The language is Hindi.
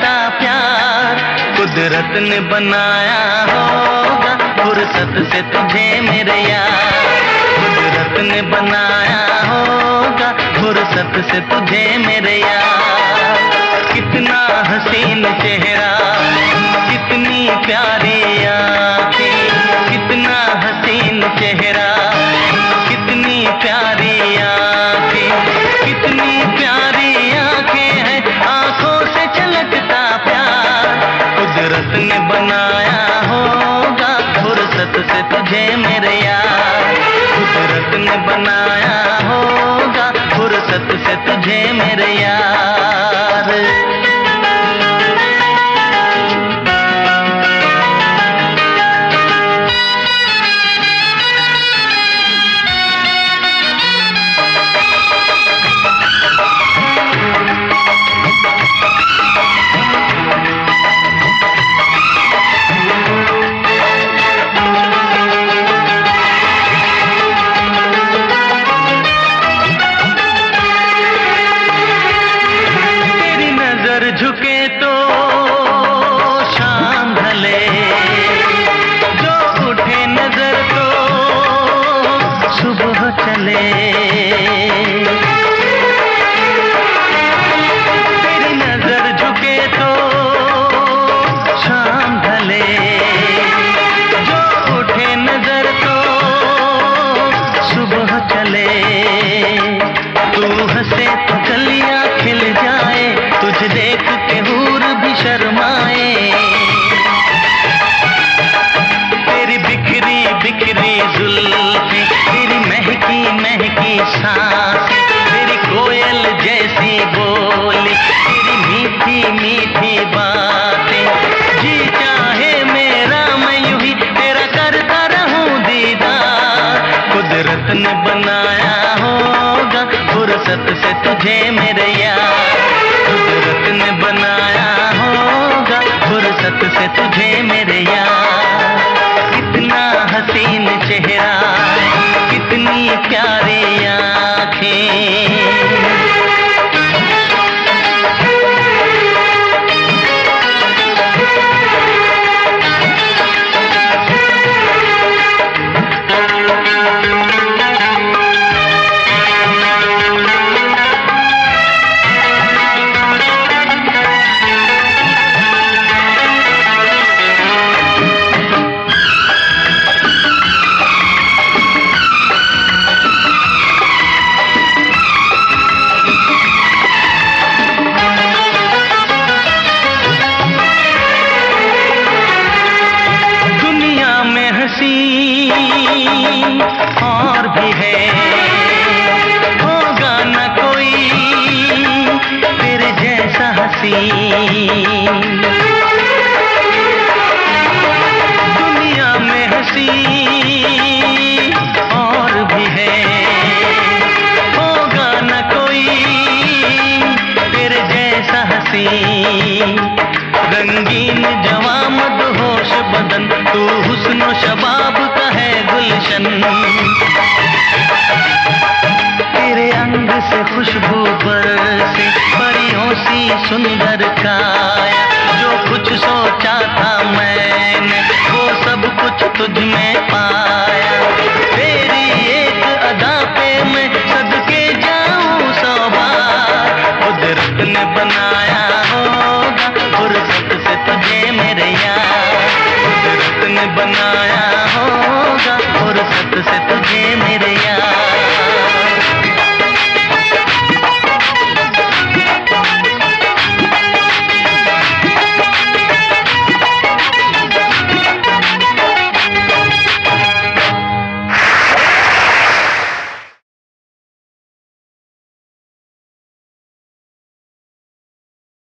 चलकता प्यार कुदरत ने बनाया होगा। फुर्सत से तुझे मेरे यार कुदरत ने बनाया होगा। फुर्सत से तुझे मेरे यार। कितना हसीन चेहरा, कितनी प्यारी तुझे मेरे यार कुदरत ने बनाया होगा फुर्सत से तुझे मेरे यार। मीठी मीठी बातें। जी चाहे मेरा, मैं यूँ ही तेरा करता रहूँ दीदार। कुदरत ने बनाया होगा फुर्सत से तुझे मेरे यार। कुदरत ने बनाया होगा फुर्सत से तुझे मेरे यार। होगा न कोई तेरे जैसा हँसी दुनिया में हँसी और भी है। होगा न कोई तेरे जैसा हँसी रंगीन जवां मदहोश बदन, तू हुस्न शबाब का है गुलशन।